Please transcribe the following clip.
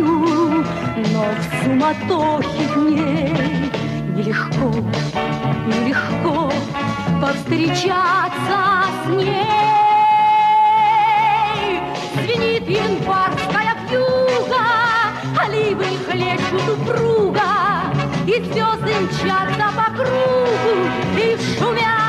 хочу, но в суматохе дней Нелегко, нелегко повстречаться с ней. Звенит январская вьюга, Оливы хлещут упруга, И звезды мчатся по кругу, И шумят